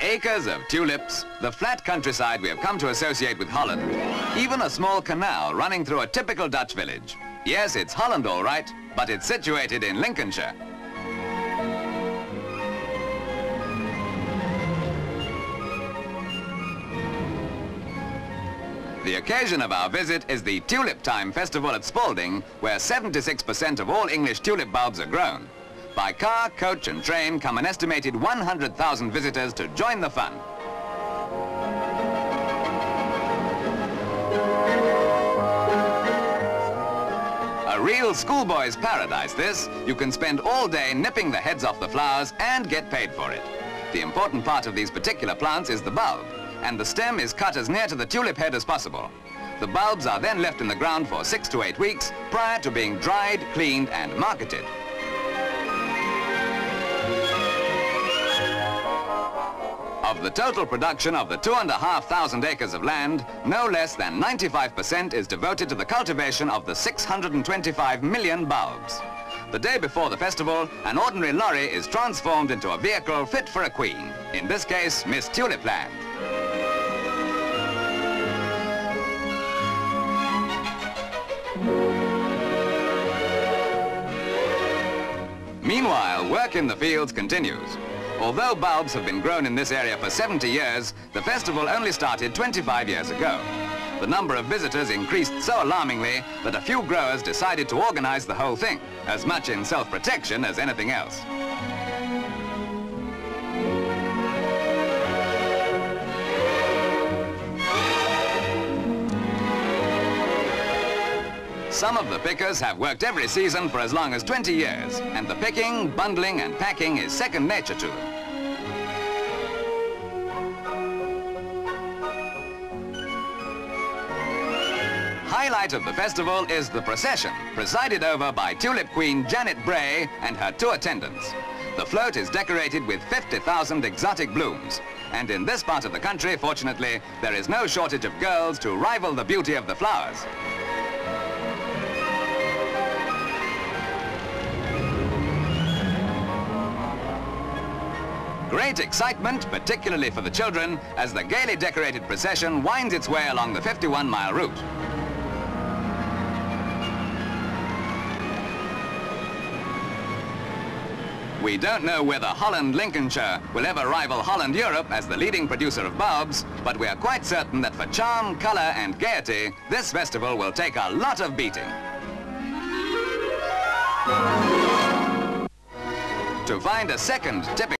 Acres of tulips, the flat countryside we have come to associate with Holland. Even a small canal running through a typical Dutch village. Yes, it's Holland all right, but it's situated in Lincolnshire. The occasion of our visit is the Tulip Time Festival at Spalding, where 76% of all English tulip bulbs are grown. By car, coach and train come an estimated 100,000 visitors to join the fun. A real schoolboy's paradise, this. You can spend all day nipping the heads off the flowers and get paid for it. The important part of these particular plants is the bulb and the stem is cut as near to the tulip head as possible. The bulbs are then left in the ground for six to eight weeks prior to being dried, cleaned and marketed. Of the total production of the two and a half thousand acres of land, no less than 95% is devoted to the cultivation of the 625 million bulbs. The day before the festival, an ordinary lorry is transformed into a vehicle fit for a queen, in this case, Miss Tulipland. Meanwhile, work in the fields continues. Although bulbs have been grown in this area for 70 years, the festival only started 25 years ago. The number of visitors increased so alarmingly that a few growers decided to organize the whole thing, as much in self-protection as anything else. Some of the pickers have worked every season for as long as 20 years, and the picking, bundling and packing is second nature to them. Highlight of the festival is the procession, presided over by Tulip Queen Janet Bray and her two attendants. The float is decorated with 50,000 exotic blooms. And in this part of the country, fortunately, there is no shortage of girls to rival the beauty of the flowers. Great excitement, particularly for the children, as the gaily decorated procession winds its way along the 51-mile route. We don't know whether Holland Lincolnshire will ever rival Holland Europe as the leading producer of bulbs, but we are quite certain that for charm, colour and gaiety, this festival will take a lot of beating. To find a second typical